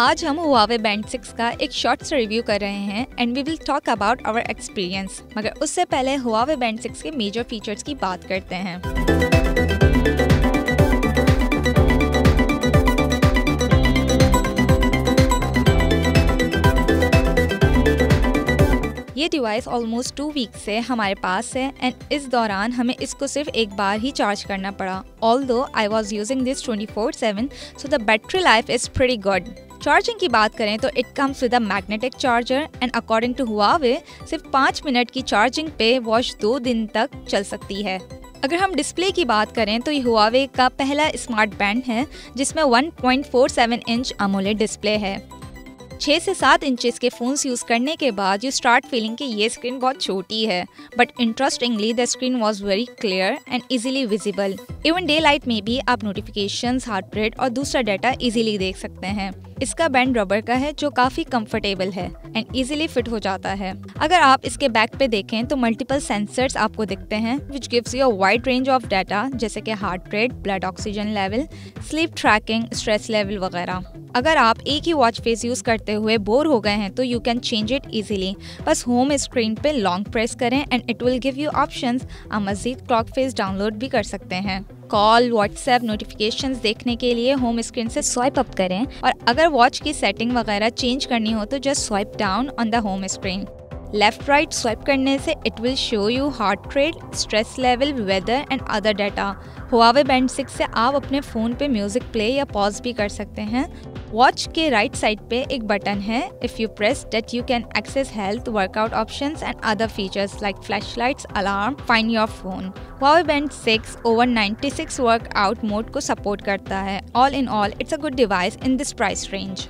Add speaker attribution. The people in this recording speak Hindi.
Speaker 1: आज हम Huawei Band 6 का एक शॉर्ट सा रिव्यू कर रहे हैं and we will talk about our experience मगर उससे पहले Huawei Band 6 के मेजर फीचर्स की बात करते हैं। ये डिवाइस ऑलमोस्ट टू वीक से हमारे पास है एंड इस दौरान हमें इसको सिर्फ़ एक बार ही चार्ज करना पड़ा। Although I was using this twenty four seven so the battery life is pretty good charging की बात करें तो it comes with a magnetic charger and according to Huawei सिर्फ़ पाँच मिनट की चार्जिंग पे वॉच दो दिन तक चल सकती है। अगर हम डिस्प्ले की बात करें तो ये हुआवे का पहला स्मार्ट बैंड है, जिसमें 1.47 इंच अमोलेड डिस्प्ले है। छः से सात इंचेस के फ़ोन्स यूज़ करने के बाद यू स्टार्ट फीलिंग कि ये स्क्रीन बहुत छोटी है। But interestingly the screen was very clear and easily visible even daylight में भी आप नोटिफिकेशन हार्ट रेट और दूसरा डाटा इजीली देख सकते हैं। इसका बैंड रबर का है, जो काफ़ी कंफर्टेबल है एंड इजीली फिट हो जाता है। अगर आप इसके बैक पे देखें तो मल्टीपल सेंसर्स आपको दिखते हैं which gives you wide range of data जैसे कि heart rate blood oxygen level sleep tracking stress level वगैरह। अगर आप एक ही वॉच फेस यूज़ करते हुए बोर हो गए हैं तो you can change it easily बस होम स्क्रीन पे लॉन्ग प्रेस करें and it will give you options आप मजीद क्लॉक फेस डाउनलोड भी कर सकते हैं. कॉल व्हाट्सएप नोटिफिकेशन देखने के लिए होम स्क्रीन से स्वाइप अप करें और अगर वॉच की सेटिंग वगैरह चेंज करनी हो तो just swipe down on the home screen left right swipe करने से it will show you heart rate stress level weather and other data Huawei band six से आप अपने फ़ोन पे म्यूज़िक प्ले या पॉज भी कर सकते हैं। वॉच के राइट साइड पे एक बटन है। If you press that you can access health workout options and other features like flash lights alarm find your phone Huawei Band 6 over 96 workout mode को सपोर्ट करता है। All in all it's a good device in this price range